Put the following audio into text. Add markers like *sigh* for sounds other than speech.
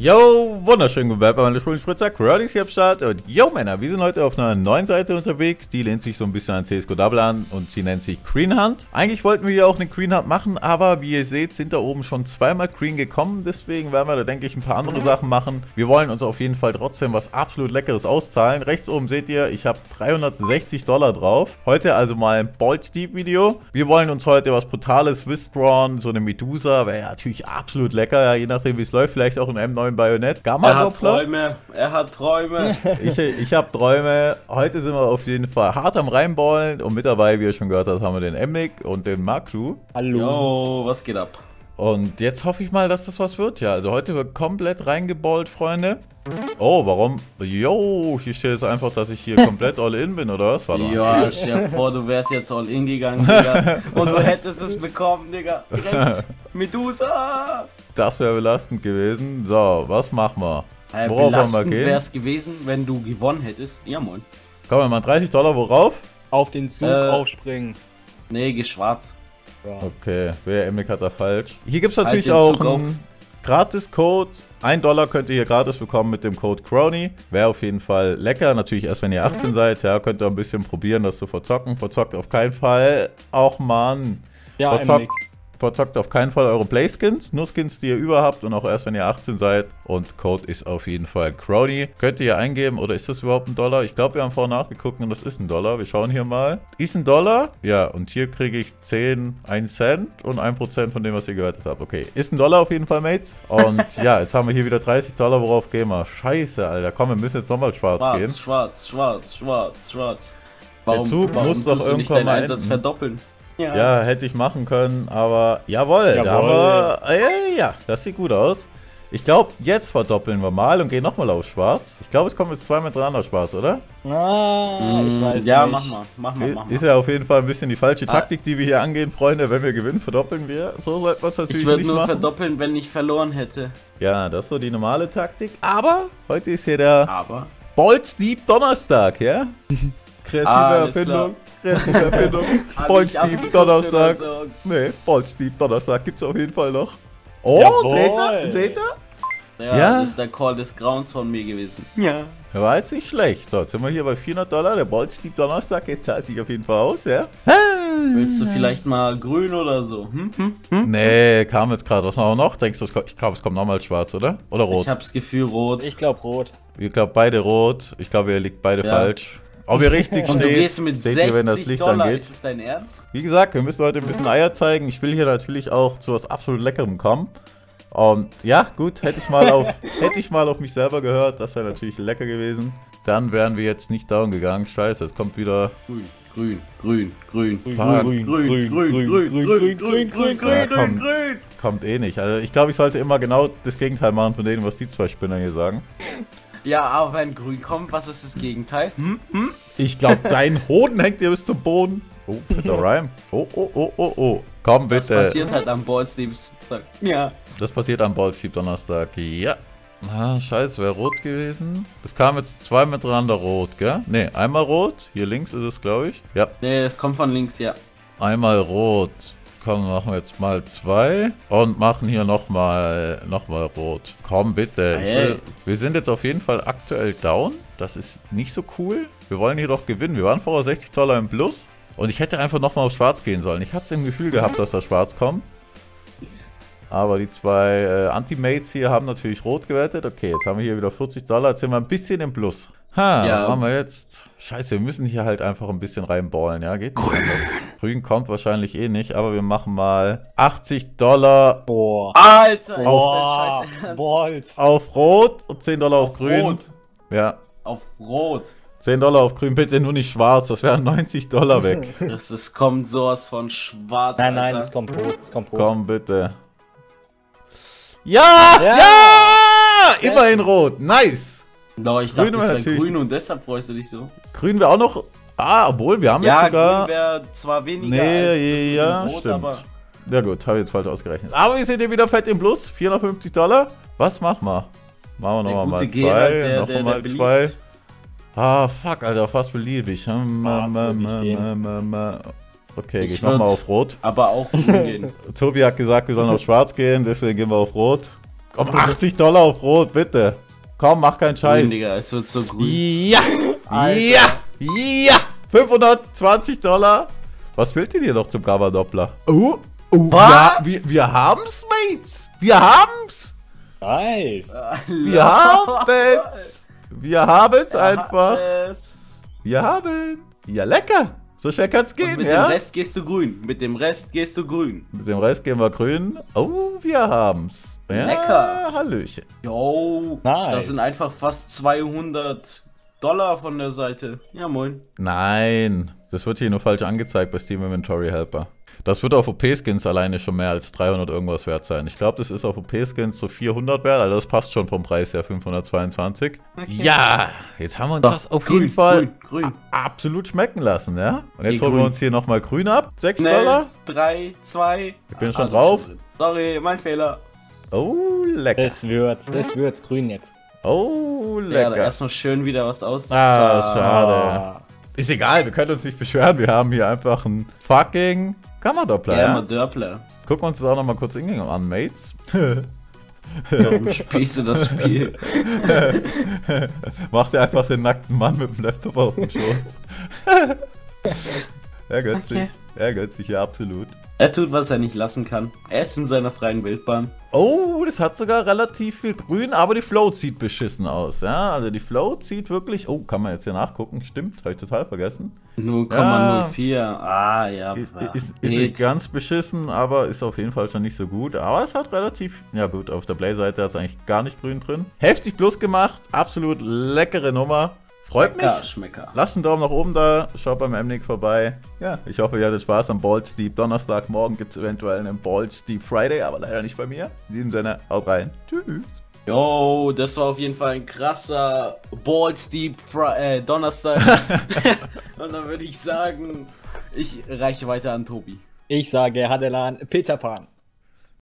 Yo, wunderschönen guten Tag, meine Spritzer, Crowdies hier am Start und yo Männer, wir sind heute auf einer neuen Seite unterwegs, die lehnt sich so ein bisschen an CSGO Double an und sie nennt sich Green Hunt. Eigentlich wollten wir ja auch eine Green Hunt machen, aber wie ihr seht, sind da oben schon zweimal Green gekommen, deswegen werden wir da denke ich ein paar andere Sachen machen. Wir wollen uns auf jeden Fall trotzdem was absolut Leckeres auszahlen. Rechts oben seht ihr, ich habe 360 Dollar drauf. Heute also mal ein Bolt Steep Video. Wir wollen uns heute was Brutales withdrawn, so eine Medusa, wäre ja natürlich absolut lecker, ja, je nachdem wie es läuft, vielleicht auch ein M9 neuen Bajonett. Gamma er hat Träume, er hat Träume. *laughs* ich, ich habe Träume. Heute sind wir auf jeden Fall hart am Reinballen und mit dabei, wie ihr schon gehört habt, haben wir den Emmick und den Maklu. Hallo. Yo, was geht ab? Und jetzt hoffe ich mal, dass das was wird. Ja, also heute wird komplett reingeballt, Freunde. Oh, warum? Yo, hier steht jetzt einfach, dass ich hier *laughs* komplett all-in bin, oder was? Warte Ja, stell dir vor, du wärst jetzt all-in gegangen, Digga. und du hättest es bekommen, Digga. Direkt. *laughs* Medusa! Das wäre belastend gewesen. So, was machen wir? Äh, worauf belastend wäre es gewesen, wenn du gewonnen hättest. Ja, moin. Komm, mal 30 Dollar, worauf? Auf den Zug äh, aufspringen. Nee, geh schwarz. Ja. Okay, wer Emmick hat da falsch. Hier gibt es natürlich halt auch einen Gratis-Code. 1 Dollar könnt ihr hier gratis bekommen mit dem Code Crony. Wäre auf jeden Fall lecker. Natürlich erst, wenn ihr 18 seid. Ja, könnt ihr ein bisschen probieren, das zu verzocken. Verzockt auf keinen Fall. Auch, Mann. Ja, Verzockt. Verzockt auf keinen Fall eure Playskins, nur Skins, die ihr über habt und auch erst, wenn ihr 18 seid. Und Code ist auf jeden Fall Crowdy. Könnt ihr hier eingeben oder ist das überhaupt ein Dollar? Ich glaube, wir haben vorher nachgeguckt und das ist ein Dollar. Wir schauen hier mal. Ist ein Dollar? Ja, und hier kriege ich 10, 1 Cent und 1% von dem, was ihr gehört habt. Okay, ist ein Dollar auf jeden Fall, Mates. Und *laughs* ja, jetzt haben wir hier wieder 30 Dollar, worauf gehen wir? Scheiße, Alter. Komm, wir müssen jetzt nochmal schwarz, schwarz gehen. Schwarz, schwarz, schwarz, schwarz. Warum, Der Zug warum muss doch irgendwann mal Einsatz verdoppeln? Ja. ja. hätte ich machen können, aber jawohl, jawohl. da haben wir, äh, ja, das sieht gut aus. Ich glaube, jetzt verdoppeln wir mal und gehen nochmal auf schwarz. Ich glaube, es kommt jetzt zwei miteinander schwarz, oder? Ah, ich mm, weiß ja, nicht. mach mal, mach mal, mach mal. Ist ja auf jeden Fall ein bisschen die falsche ah. Taktik, die wir hier angehen, Freunde. Wenn wir gewinnen, verdoppeln wir. So sollte man es natürlich ich nicht nur machen. verdoppeln, wenn ich verloren hätte. Ja, das ist so die normale Taktik. Aber heute ist hier der Aber. Deep Donnerstag, ja? *laughs* Kreative ah, Erfindung. Kreative Erfindung. *laughs* Bolzdieb Donnerstag. So. Nee, Bolzdieb Donnerstag gibt's auf jeden Fall noch. Oh, Jawohl. seht ihr? Seht ihr? Ja, ja, das ist der Call des Grauens von mir gewesen. Ja. Er war jetzt nicht schlecht. So, jetzt sind wir hier bei 400 Dollar. Der Bolzdieb Donnerstag, jetzt zahlt sich auf jeden Fall aus, ja? Willst du vielleicht mal grün oder so? Hm? Hm? Hm? Nee, kam jetzt gerade. Was machen wir noch? Denkst du, ich glaube, es kommt nochmal schwarz, oder? Oder rot? Ich hab's Gefühl rot. Ich glaube rot. Ich glaube beide rot. Ich glaube, ihr liegt beide ja. falsch. Ob ihr richtig steht, Und du gehst mit 60 ihr, wenn das Licht Dollar, angeht. ist es dein Ernst? Wie gesagt, wir müssen heute ein bisschen Eier zeigen. Ich will hier natürlich auch zu was absolut Leckerem kommen. Und ja, gut, hätte ich mal auf, hätte ich mal auf mich selber gehört, das wäre natürlich lecker gewesen. Dann wären wir jetzt nicht down gegangen. Scheiße, es kommt wieder... Grün, grün, grün, grün, grün, grün, grün, grün, grün, grün, grün, grün, grün, grün, grün. Kommt eh nicht. Also ich glaube, ich sollte immer genau das Gegenteil machen von dem, was die zwei Spinner hier sagen. Ja, aber wenn grün kommt, was ist das Gegenteil? Hm? Hm? Ich glaube, *laughs* dein Hoden hängt dir bis zum Boden. Oh, fetter Rhyme. Oh, oh, oh, oh, oh. Komm bitte. Das passiert halt am Ballsteam Ja. Das passiert am Ballsteam Donnerstag. Ja. Ah, scheiße, wäre rot gewesen. Es kam jetzt zwei miteinander rot, gell? Ne, einmal rot. Hier links ist es, glaube ich. Ja. Ne, es kommt von links, ja. Einmal rot. Komm, machen wir jetzt mal zwei und machen hier nochmal noch mal rot. Komm, bitte. Will, wir sind jetzt auf jeden Fall aktuell down. Das ist nicht so cool. Wir wollen hier doch gewinnen. Wir waren vorher 60 Dollar im Plus. Und ich hätte einfach nochmal auf schwarz gehen sollen. Ich hatte es im Gefühl gehabt, dass da schwarz kommt. Aber die zwei äh, Anti-Mates hier haben natürlich rot gewettet. Okay, jetzt haben wir hier wieder 40 Dollar. Jetzt sind wir ein bisschen im Plus. Ha, ja. was machen wir jetzt? Scheiße, wir müssen hier halt einfach ein bisschen reinballen, ja? Geht Grün. Grün kommt wahrscheinlich eh nicht, aber wir machen mal 80 Dollar. Boah. Alter, ist Boah. das Boah. Auf Rot und 10 Dollar auf, auf Grün. Rot. Ja. Auf Rot. 10 Dollar auf Grün, bitte nur nicht schwarz, das wären 90 Dollar weg. *laughs* Das ist, kommt sowas von schwarz. Nein, nein, es kommt rot, es kommt rot. Komm, bitte. Ja! Ja! ja! Immerhin rot, nice! No, ich grün dachte, das wäre grün und deshalb freust du dich so. Grün wäre auch noch. Ah, obwohl, wir haben ja, jetzt sogar. Grün wäre zwar weniger nee, als ja, Rot, stimmt. aber. Ja gut, habe ich jetzt falsch ausgerechnet. Aber wir sind hier wieder fett im Plus. 450 Dollar. Was machen wir? Machen wir nochmal mal zwei. Nochmal zwei. Ah, fuck, Alter, fast beliebig. Hm, ah, okay, ich, ich nochmal auf Rot. Aber auch *laughs* gehen. Tobi hat gesagt, wir sollen auf Schwarz gehen, deswegen gehen wir auf Rot. Um 80 *laughs* Dollar auf Rot, bitte. Komm, mach keinen Scheiß. Grün, Digga, es wird so grün. Ja! Ja! Ja! 520 Dollar. Was fehlt dir noch zum Cover-Doppler? Oh, oh, Was? Ja, wir, wir haben's, Mates. Wir haben's. Nice. Wir haben's. Wir haben's einfach. Wir haben. Ja, lecker. So schnell kann's Und gehen, mit ja? dem Rest gehst du grün. Mit dem Rest gehst du grün. Mit dem Rest gehen wir grün. Oh, wir haben's. Ja, Lecker. Hallöchen. Yo, Nice. das sind einfach fast 200 Dollar von der Seite. Ja, moin. Nein, das wird hier nur falsch angezeigt bei Steam Inventory Helper. Das wird auf OP-Skins alleine schon mehr als 300 irgendwas wert sein. Ich glaube, das ist auf OP-Skins so 400 wert, also das passt schon vom Preis her, 522. Ja, jetzt haben wir uns das auf jeden Fall Grün, grün. absolut schmecken lassen, ja? Und jetzt Nee, holen wir grün. uns hier nochmal grün ab. 6 Schnell. Dollar. 3, 2. Ich bin schon drauf. Sorry, mein Fehler. Oh, lecker. Das wird's, das wird's. Grün jetzt. Oh, Ja, da lecker. erstmal schön wieder was aus. Ah, schade. Ah. Ist egal, wir können uns nicht beschweren. Wir haben hier einfach einen fucking Kammerdoppler, Ja, ja? mal Dörpler. Gucken wir uns das auch nochmal kurz in an, Mates. Warum spielst du das Spiel? *laughs* Macht er einfach den nackten Mann mit dem Laptop auf dem Schoß. *laughs* er gönnt sich. Okay. Er gönnt sich hier absolut. Er tut, was er nicht lassen kann. Er ist in seiner freien Wildbahn. Oh, das hat sogar relativ viel grün, aber die Float sieht beschissen aus. Ja, also die Float sieht wirklich. Oh, kann man jetzt hier nachgucken? Stimmt, habe ich total vergessen. 0,04. Ah, ja. Ist, ja. ist, ist Nee, nicht ganz beschissen, aber ist auf jeden Fall schon nicht so gut. Aber es hat relativ. Ja, gut, auf der Play-Seite hat es eigentlich gar nicht grün drin. Heftig plus gemacht. Absolut leckere Nummer. Freut mich. Schmecker, Schmecker. Lasst einen Daumen nach oben da, schaut beim Mnick vorbei. Ja, ich hoffe, ihr hattet Spaß am Balls Deep Donnerstag. Morgen gibt es eventuell einen Balls Deep Friday, aber leider nicht bei mir. In diesem Sinne, haut rein. Tschüss. Yo, das war auf jeden Fall ein krasser Balls Deep Fri äh, Donnerstag. *laughs* *laughs* Und dann würde ich sagen, ich reiche weiter an Tobi. Ich sage Hadelan Peter Pan.